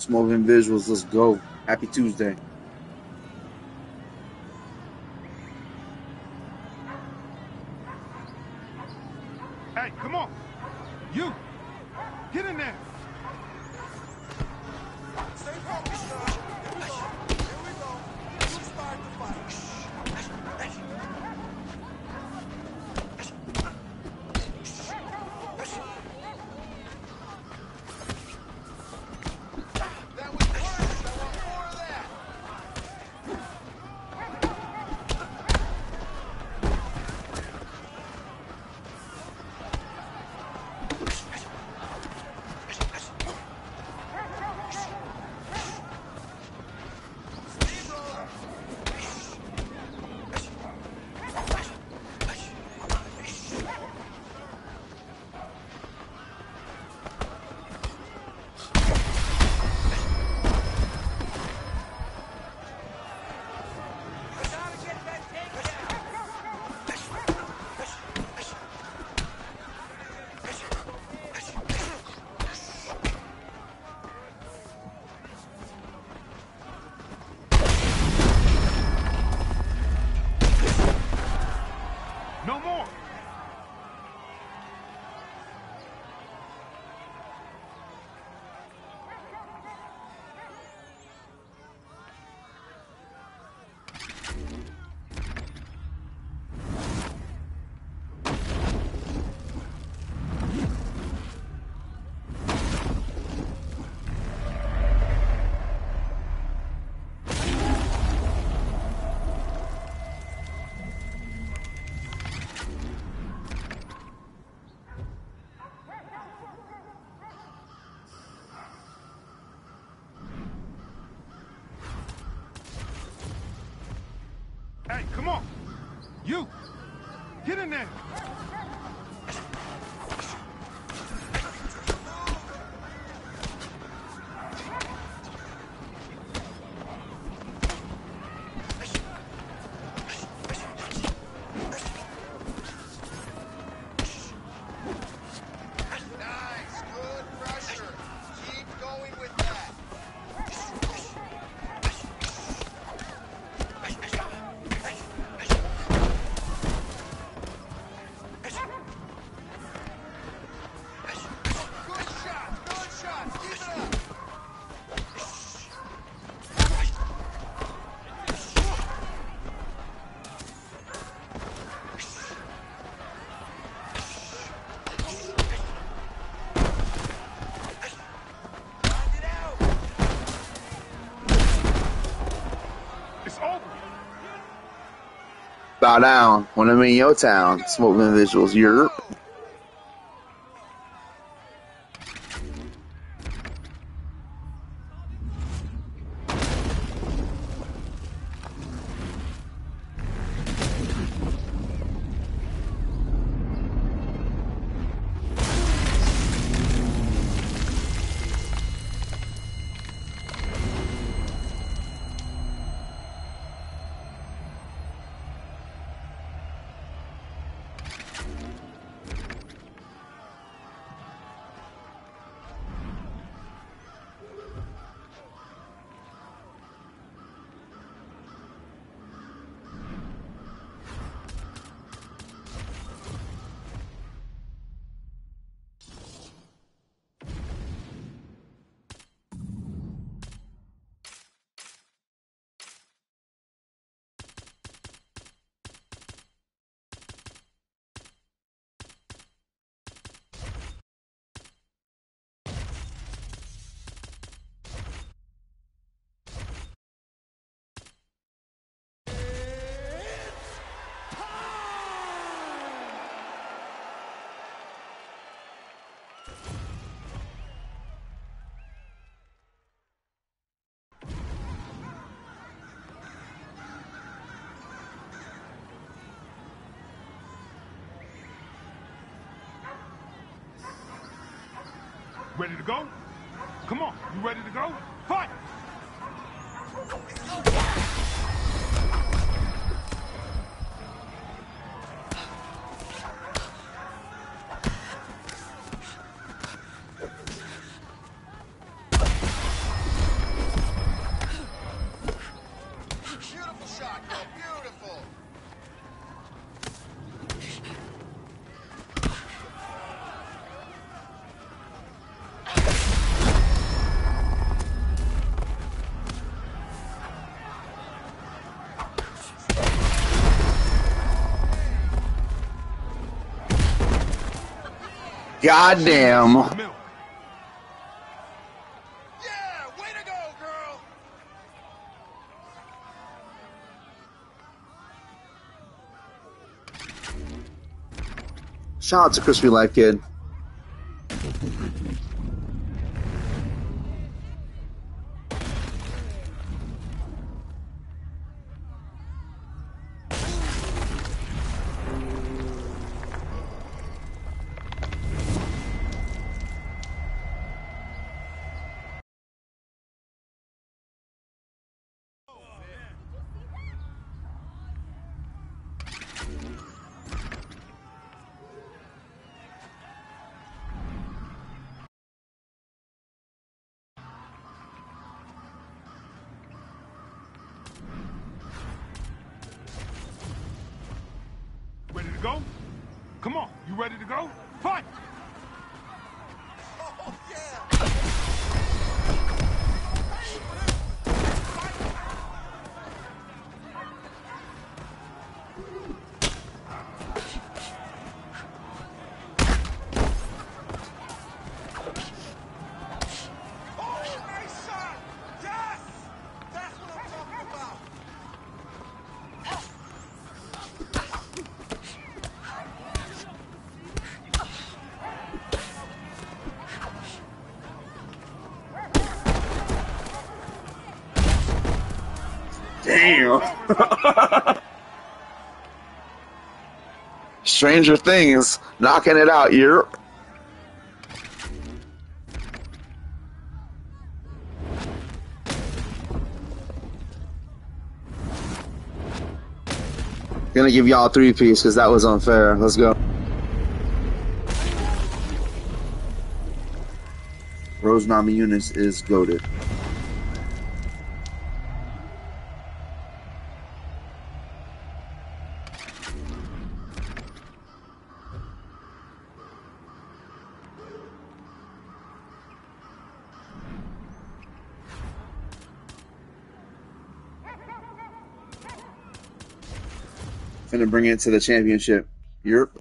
Smoking visuals. Let's go. Happy Tuesday. You. Get in there. Bow down when I'm in your town. Smoking visuals. Europe. Ready to go? Come on. You ready to go? Goddamn. Yeah, way to go, girl. Shout out to Crispy Life Kid. Damn. Stranger Things, knocking it out. You're. Gonna give y'all three piece because that was unfair. Let's go. Rose Nami Namajunas is goaded. Finna bring it to the championship. Europe.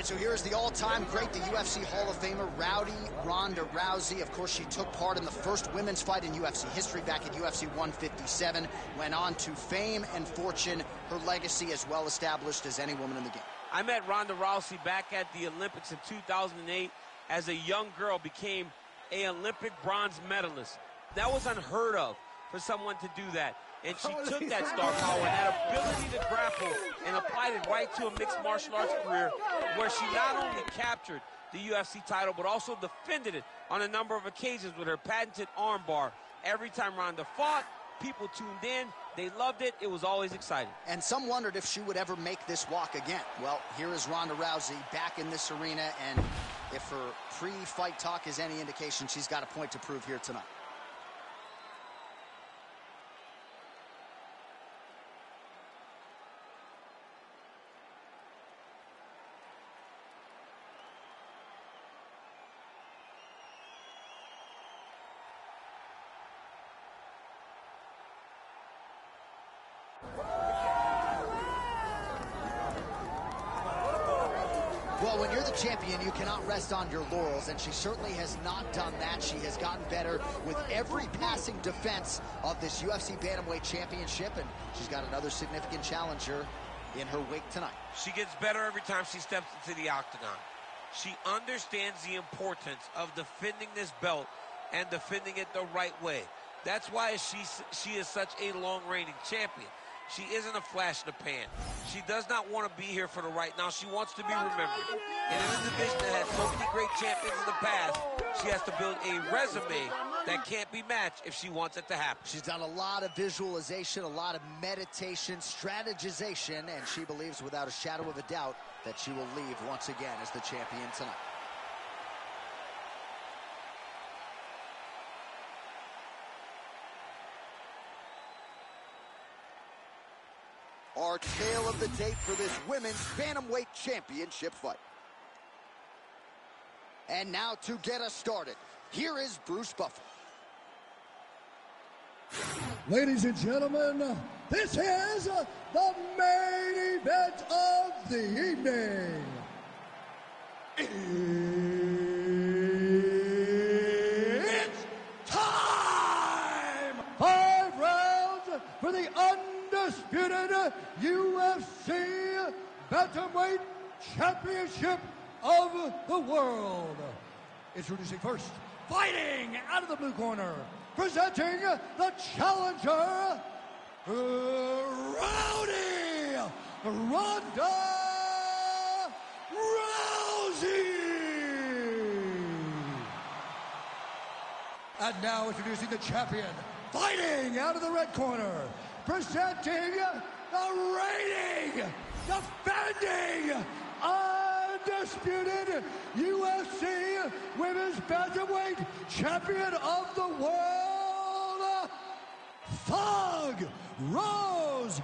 Right, so here's the all-time great, the UFC Hall of Famer, Rowdy Ronda Rousey. Of course, she took part in the first women's fight in UFC history back at UFC 157. Went on to fame and fortune. Her legacy as well established as any woman in the game. I met Ronda Rousey back at the Olympics in 2008. As a young girl, became a Olympic bronze medalist. That was unheard of for someone to do that. And she took that star power and that ability to grapple and applied it right to a mixed martial arts career where she not only captured the UFC title, but also defended it on a number of occasions with her patented armbar. Every time Ronda fought, people tuned in. They loved it. It was always exciting. And some wondered if she would ever make this walk again. Well, here is Ronda Rousey back in this arena, and if her pre-fight talk is any indication, she's got a point to prove here tonight. Well, when you're the champion, you cannot rest on your laurels, and she certainly has not done that. She has gotten better with every passing defense of this UFC Bantamweight Championship, and she's got another significant challenger in her wake tonight. She gets better every time she steps into the octagon. She understands the importance of defending this belt and defending it the right way. That's why she, she is such a long reigning champion. She isn't a flash in the pan. She does not want to be here for the right now. She wants to be remembered. And in a division that has so many great champions in the past, she has to build a resume that can't be matched if she wants it to happen. She's done a lot of visualization, a lot of meditation, strategization, and she believes without a shadow of a doubt that she will leave once again as the champion tonight. Our tale of the tape for this women's bantamweight championship fight. And now to get us started, here is Bruce Buffer. Ladies and gentlemen, this is the main event of the evening. It's time! Five rounds for the UFC Bantamweight Championship of the World. Introducing first, fighting out of the blue corner, presenting the challenger, Rowdy Ronda Rousey. And now introducing the champion, fighting out of the red corner, presenting the reigning, defending, undisputed UFC Women's Bantamweight Champion of the World, Thug Rose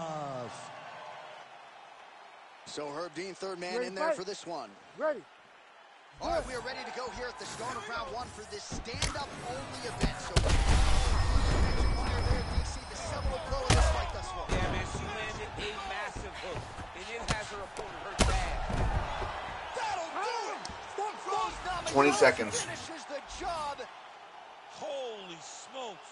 Namajunas. So Herb Dean, third man Ready in there fight? for this one. Ready. All right, we are ready to go here at the start of round one for this stand-up only event. So, Wire there, DC, the seminal blow of this fight thus far. Yeah, man, she landed a massive hook, and it has her opponent hurt bad. That'll do it! Rose Namajunas 20 seconds. finishes the job. Holy smokes.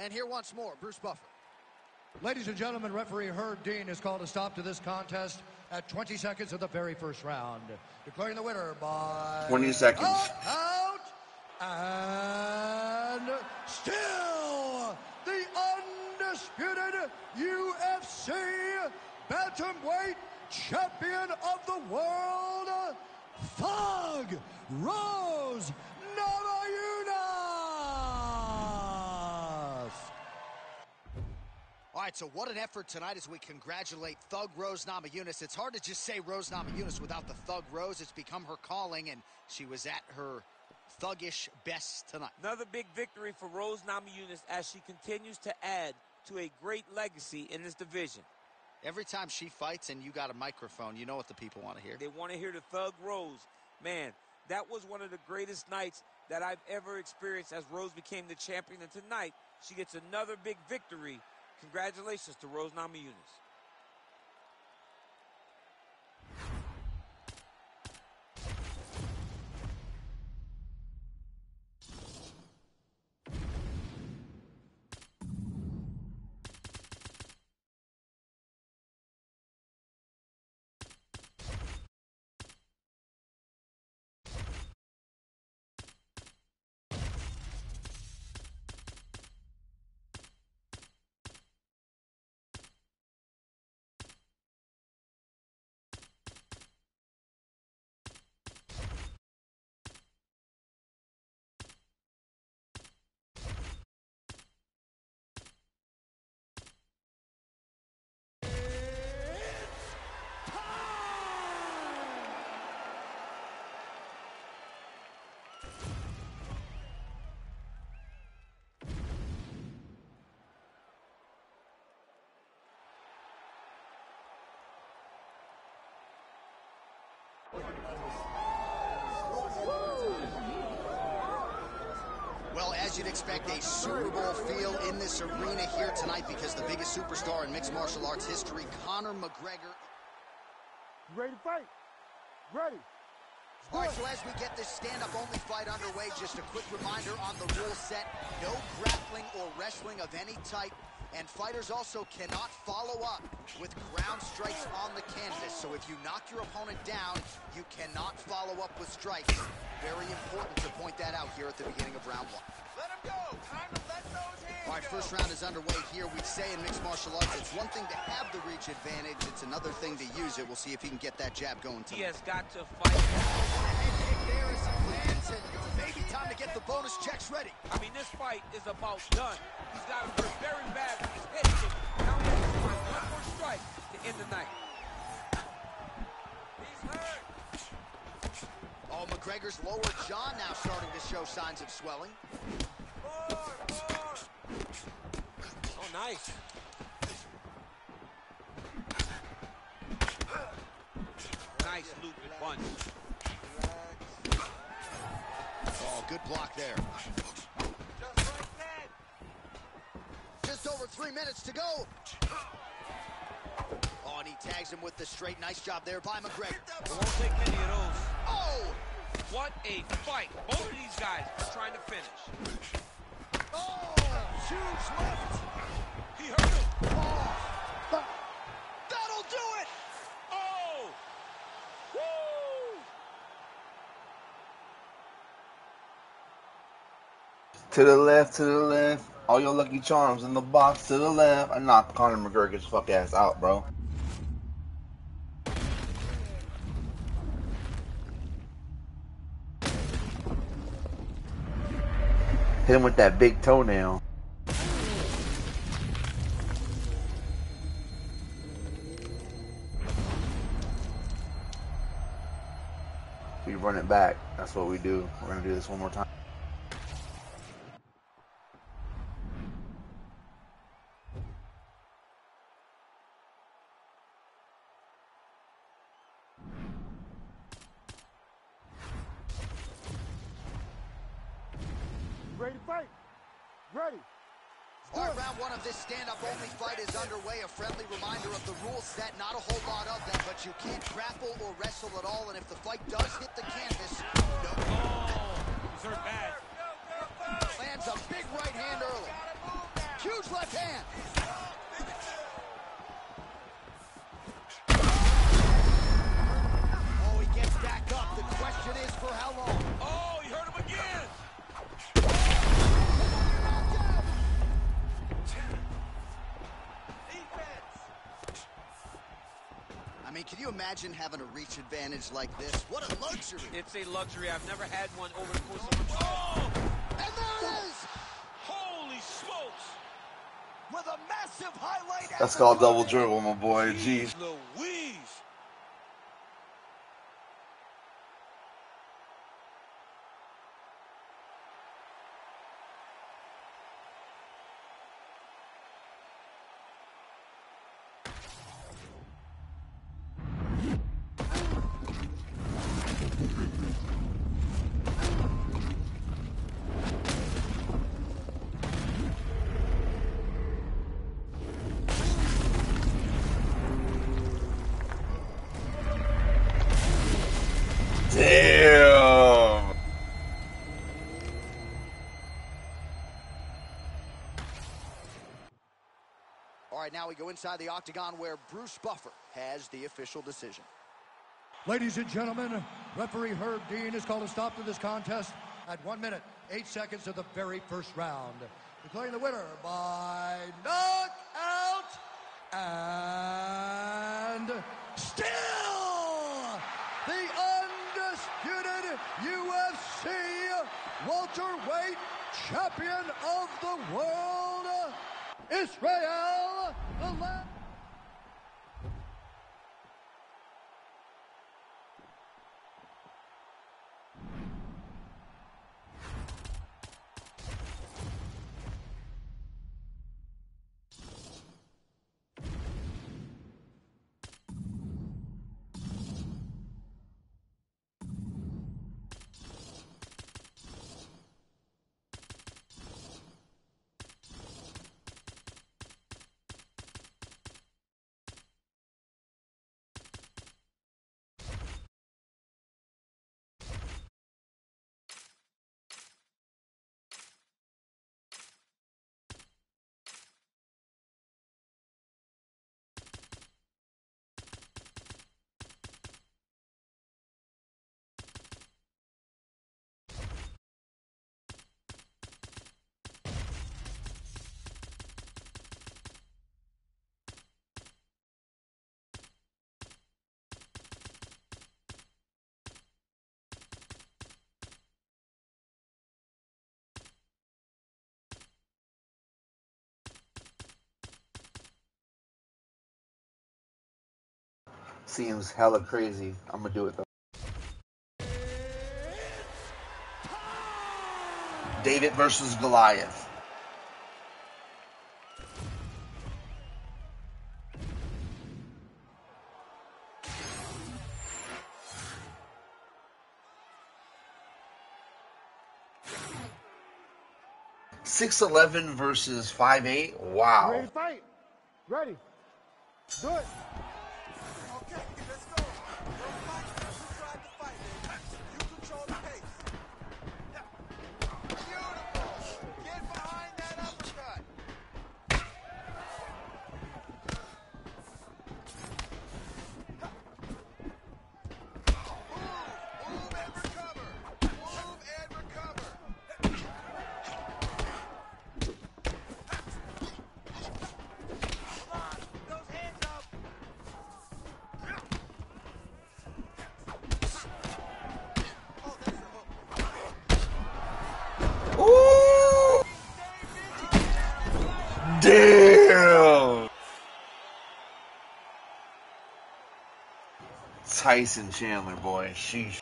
And here once more, Bruce Buffer. Ladies and gentlemen, referee Herb Dean has called a stop to this contest at 20 seconds of the very first round, declaring the winner by 20 seconds. out and still the undisputed UFC bantamweight champion of the world, Thug Rose Namajunas. All right, so what an effort tonight as we congratulate Thug Rose Namajunas. It's hard to just say Rose Namajunas without the Thug Rose. It's become her calling, and she was at her thuggish best tonight. Another big victory for Rose Namajunas as she continues to add to a great legacy in this division. Every time she fights and you got a microphone, you know what the people want to hear. They want to hear the Thug Rose. Man, that was one of the greatest nights that I've ever experienced as Rose became the champion. And tonight, she gets another big victory. Congratulations to Rose Namajunas. You'd expect, a Super Bowl feel in this arena here tonight because the biggest superstar in mixed martial arts history, Conor McGregor. Ready to fight? Ready. All right, so as we get this stand-up only fight underway, just a quick reminder on the rule set. No grappling or wrestling of any type. And fighters also cannot follow up with ground strikes on the canvas. So if you knock your opponent down, you cannot follow up with strikes. Very important to point that out here at the beginning of round one. Let him go. Time to let those hands All right, first round is underway here. We say in mixed martial arts, it's one thing to have the reach advantage. It's another thing to use it. We'll see if he can get that jab going He has got to fight. Head kick there as he lands, and maybe time to get the bonus checks ready. I mean, this fight is about done. He's got him hurt very bad with his head kick. Now he has to find one more strike to end the night. He's hurt. Oh, McGregor's lower jaw now starting to show signs of swelling. More, more. Oh, nice. Nice looping punch. Oh, good block there. Just like that. Just over three minutes to go. Oh, and he tags him with the straight. Nice job there by McGregor. Won't take many of those. Oh! What a fight. Both of these guys are trying to finish. Oh! Huge left. He hurt him. Oh! That'll do it! Oh! Woo! To the left, to the left. All your lucky charms in the box to the left. I knocked Conor McGregor's fuck ass out, bro. Hit him with that big toenail. We run it back. That's what we do. We're gonna do this one more time. Ready to fight? Ready. All right, round one of this stand-up only fight is underway. A friendly reminder of the rules set. Not a whole lot of them, but you can't grapple or wrestle at all. And if the fight does hit the canvas, no. Oh! He's hurt bad. Lands a big right hand early. Huge left hand. Oh, he gets back up. The question is for how long? Mean, can you imagine having a reach advantage like this? What a luxury. It's a luxury. I've never had one over the course of a... Oh! And there it is. Holy smokes! With a massive highlight. That's called double dribble, my boy. Jeez. Louise! Right, now we go inside the octagon where Bruce Buffer has the official decision. Ladies and gentlemen, referee Herb Dean has called a stop to this contest at one minute, eight seconds of the very first round. Declaring the winner by knockout and still the undisputed UFC welterweight champion of the world, Israel the La- Seems hella crazy. I'm gonna do it though. David versus Goliath. Six eleven versus five eight. Ready Wow. to fight? Ready. Do it. Tyson Chandler, boy. Sheesh.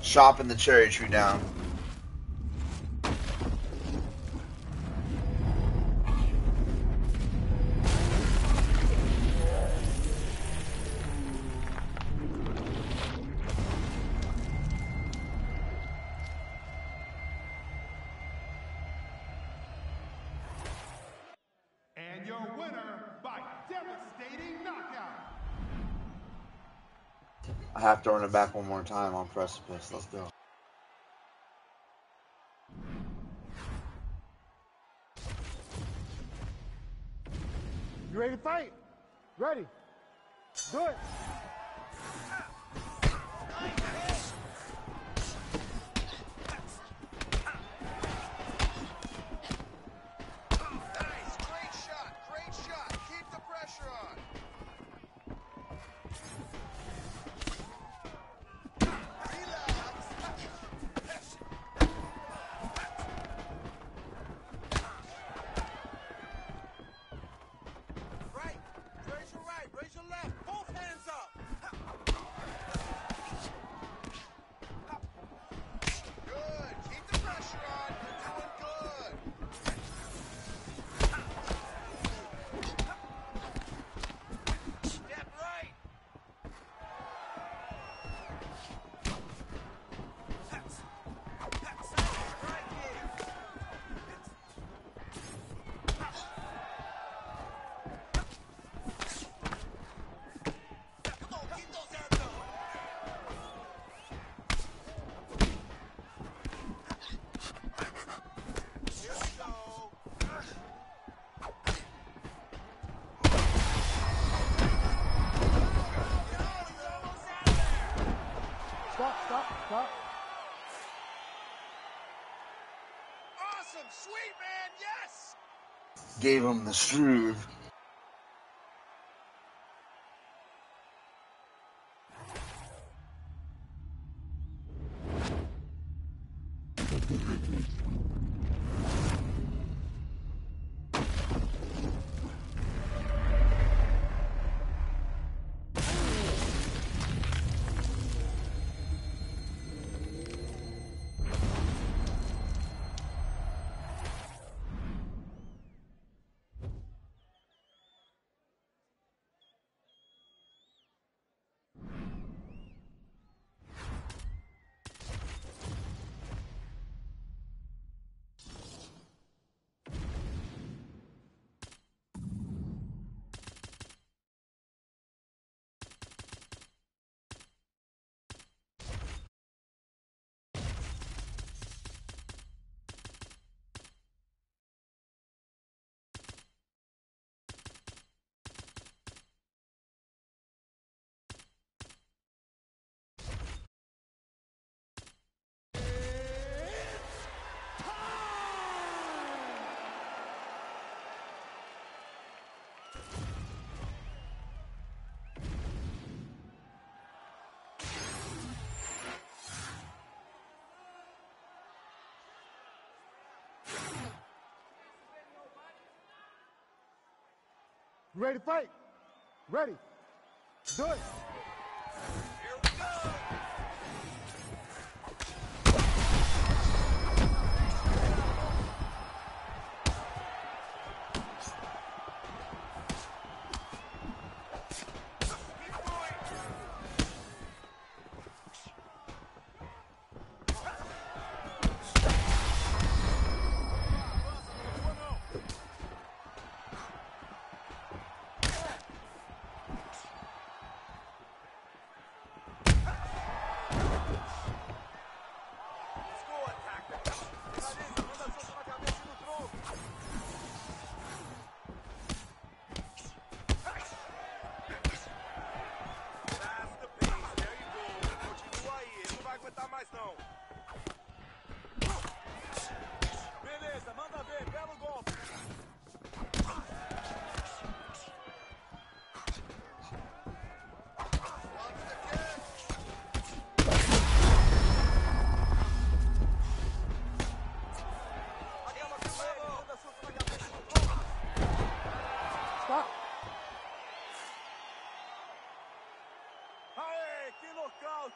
Chopping the cherry tree down. I have to run it back one more time on Precipice. Let's go. You ready to fight? Ready. Do it. Sweet man, yes. Gave him the Struve. Ready to fight? Ready. Do it.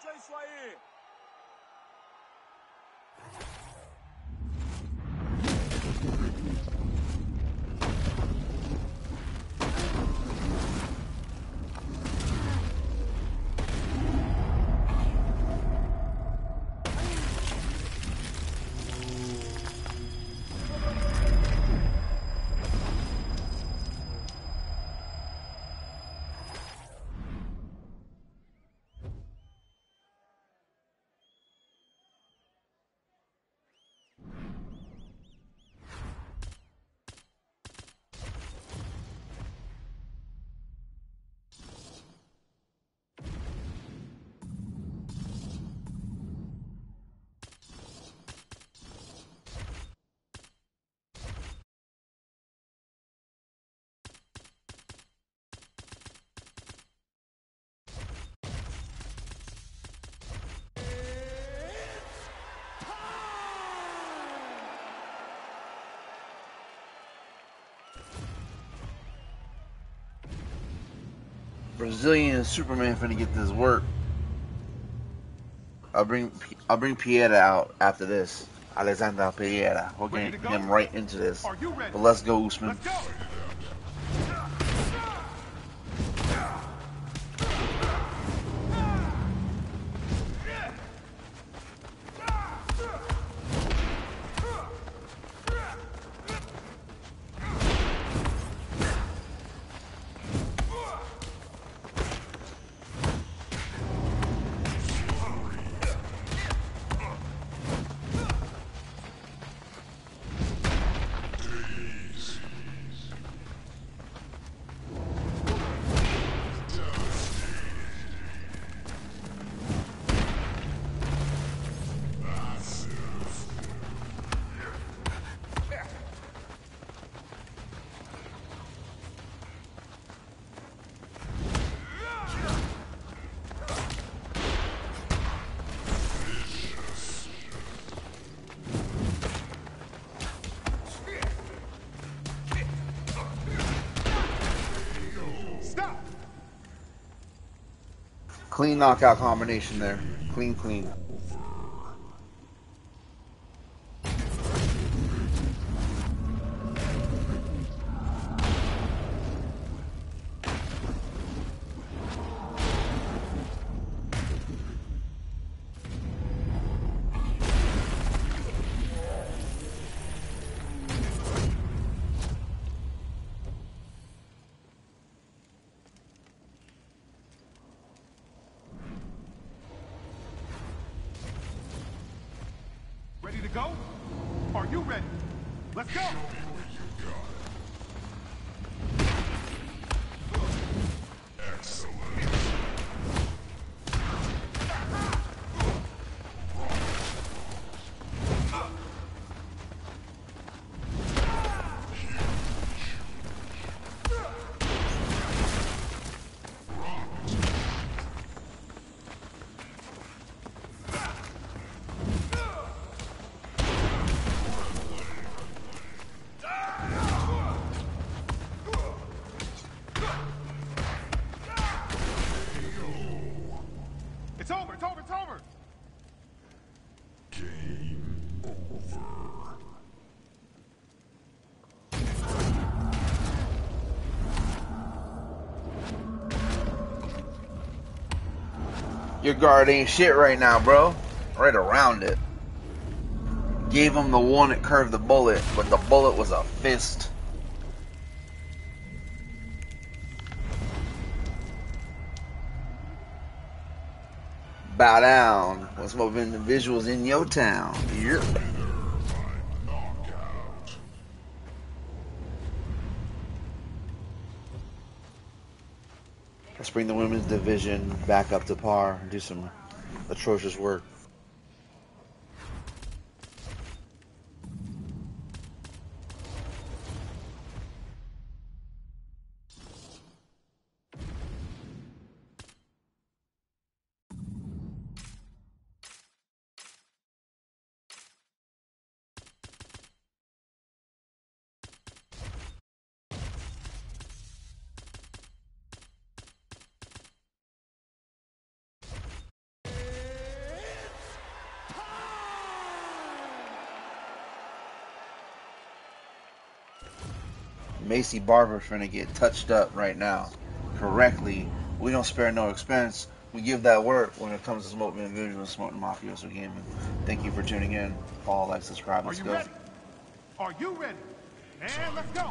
É isso aí. Brazilian Superman finna get this work. I'll bring I'll bring Pieta out after this. Alexander Pieta. We'll get him right into this. Are you ready? But let's go, Usman. Let's go. Clean knockout combination there. Clean, clean. Your guard ain't shit right now, bro. Right around it. Gave him the one that curved the bullet, but the bullet was a fist. Bow down. What's more individuals in your town? Yep. Let's bring the women's division back up to par and do some atrocious work. Maycee Barber's trying to get touched up right now correctly. We don't spare no expense. We give that work when it comes to smoking individuals smoking mafioso gaming. Thank you for tuning in. Follow, like, subscribe. Are Let's you go. ready? Are you ready? And let's go.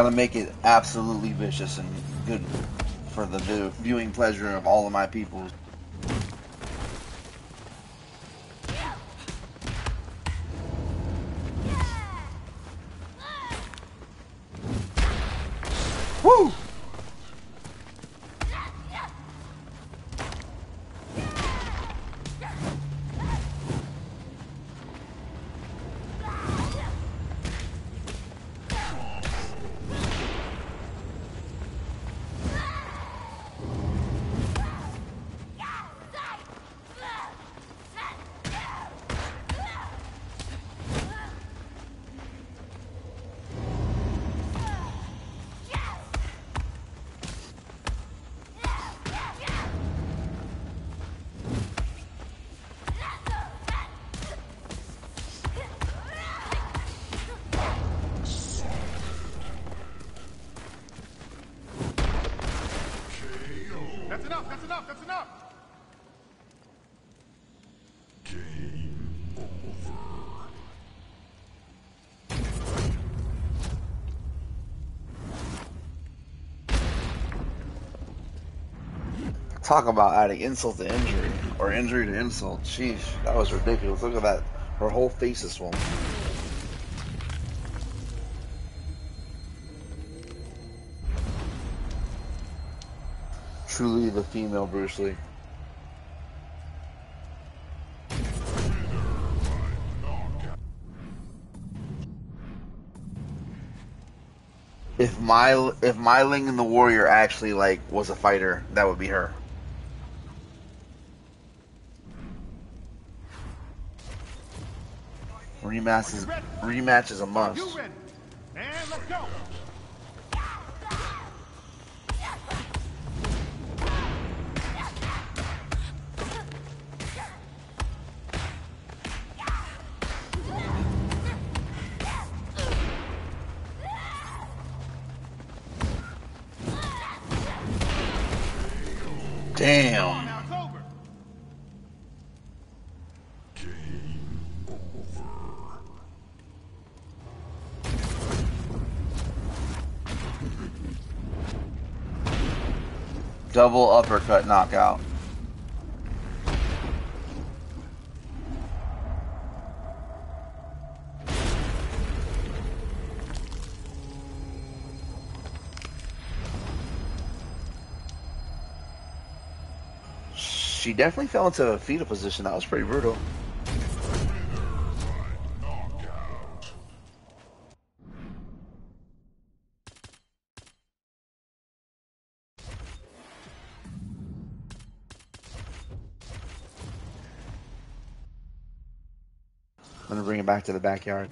Gotta make it absolutely vicious and good for the view- viewing pleasure of all of my people. Enough. That's enough. Talk about adding insult to injury or injury to insult. Sheesh, that was ridiculous. Look at that. Her whole face is swollen. Truly the female Bruce Lee. If my if my Ling and the Warrior actually like was a fighter, that would be her. Rematch is rematch is a must. Damn. Double uppercut knockout. she definitely fell into a fetal position. That was pretty brutal. I'm gonna bring it back to the backyard.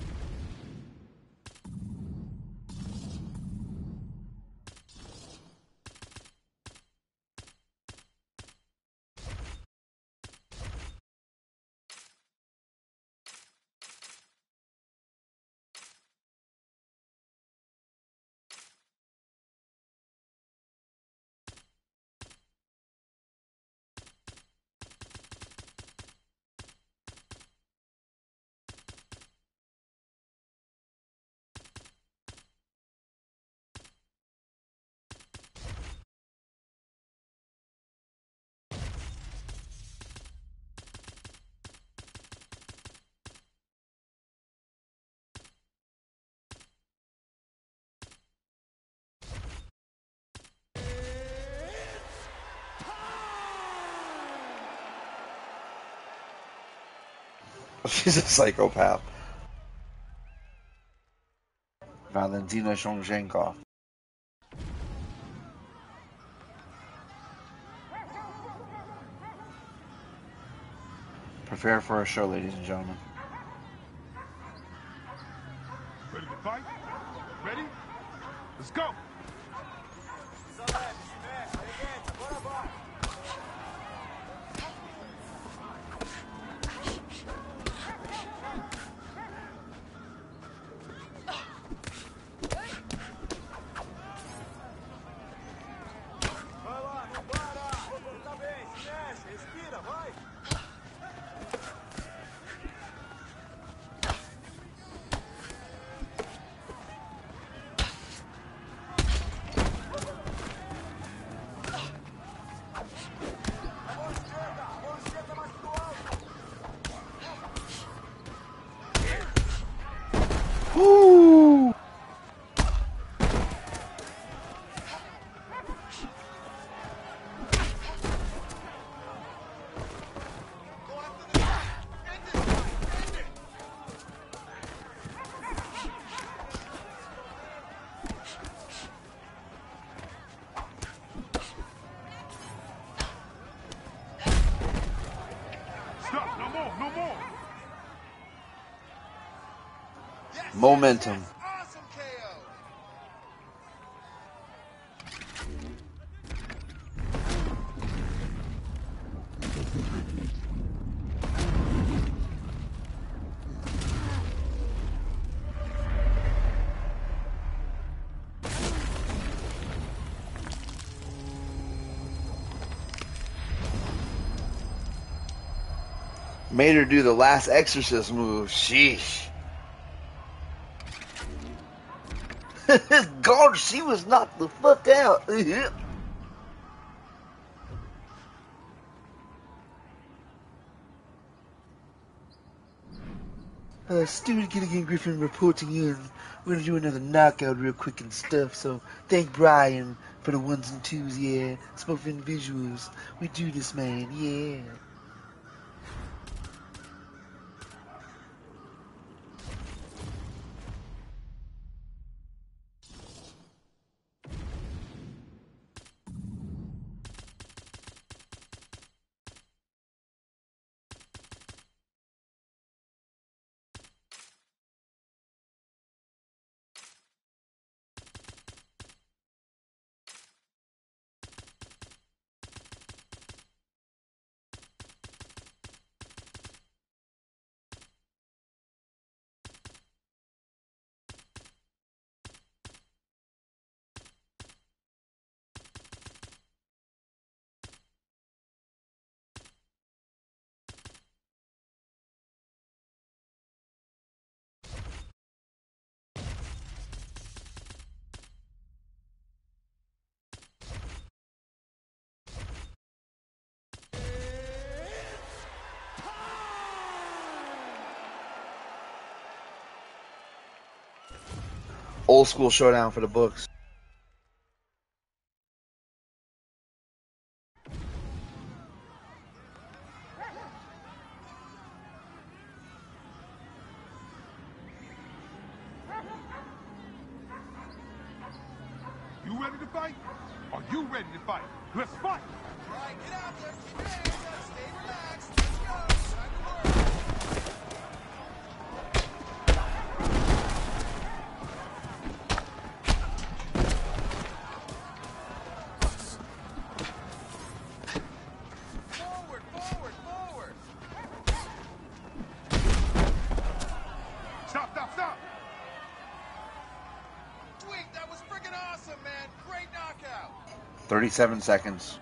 She's a psychopath. Valentina Shongchenkov. Prepare for a show, ladies and gentlemen. Ready to fight? Ready? Let's go. Momentum. Made her do the last exorcist move. Sheesh. She was knocked the fuck out. Uh, Stewart Gilligan Griffin reporting in. We're gonna do another knockout real quick and stuff, so thank Brian for the ones and twos, yeah. Smoking visuals. We do this, man, yeah. Old school showdown for the books. Freaking awesome, man. Great knockout. 37 seconds.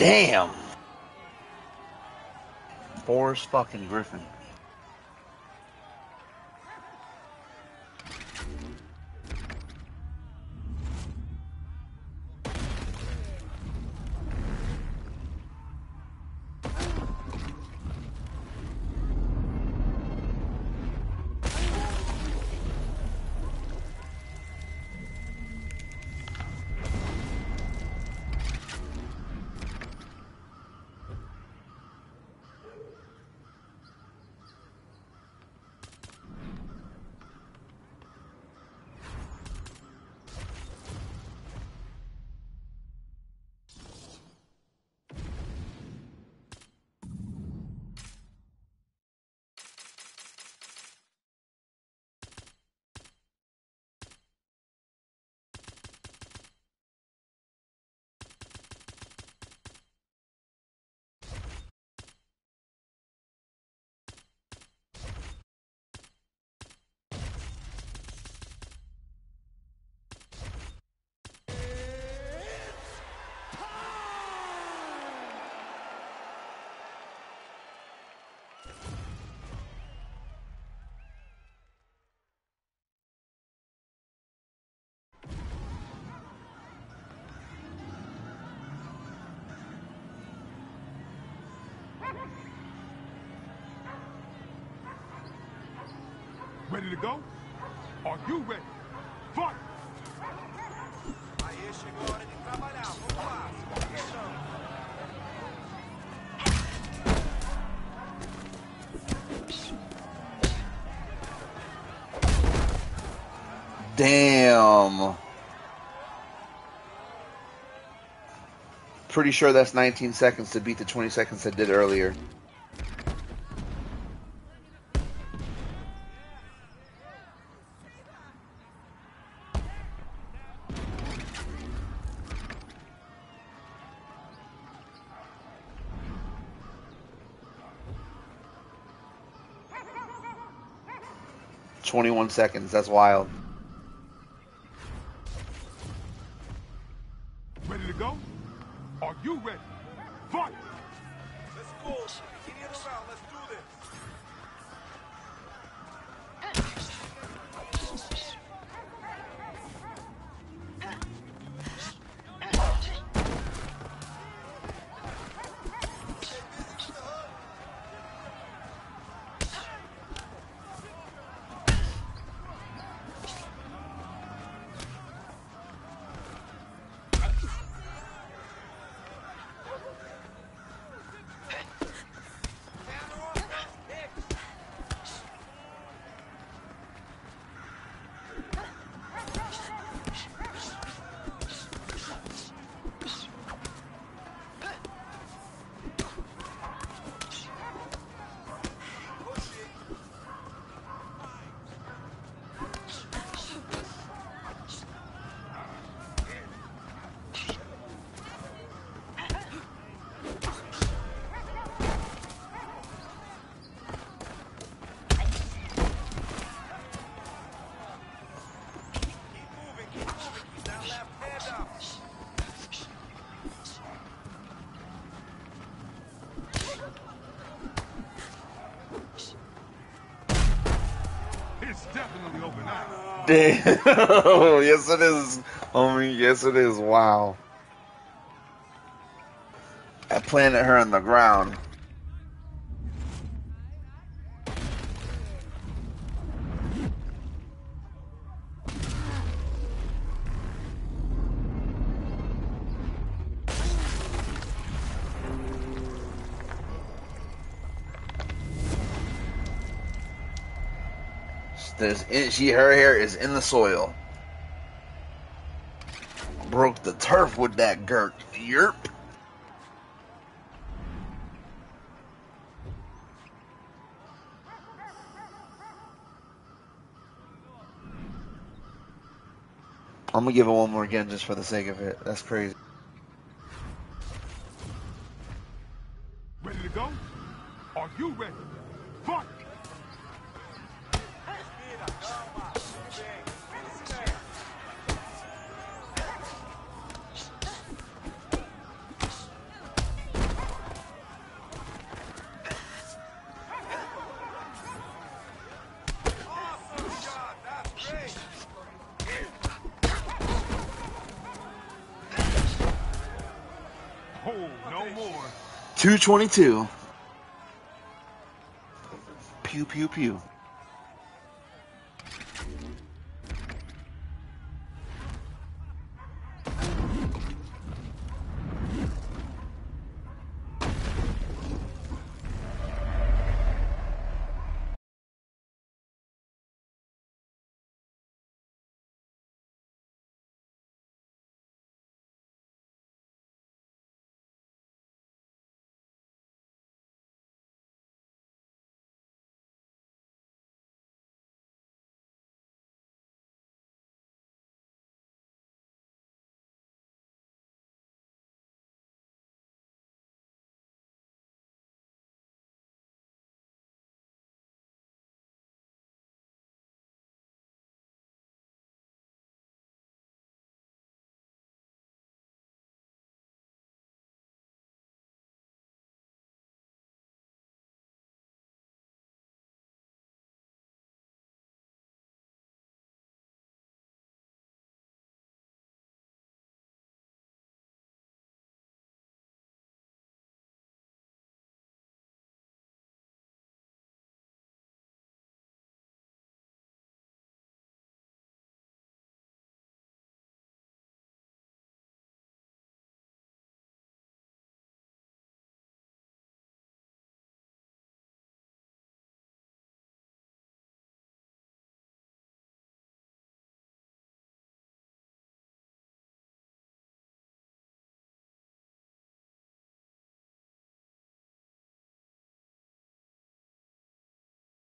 Damn. Forrest fucking Griffin. To go? Are you ready? Fight! Damn. Pretty sure that's 19 seconds to beat the 20 seconds I did earlier. Twenty-one seconds. That's wild. It's definitely over now. Damn. yes, it is, homie. Yes, it is. Wow. I planted her on the ground. There's she her hair is in the soil. Broke the turf with that girt. Yerp. I'm gonna give it one more again just for the sake of it. That's crazy. Ready to go? Are you ready? 222. Pew pew pew.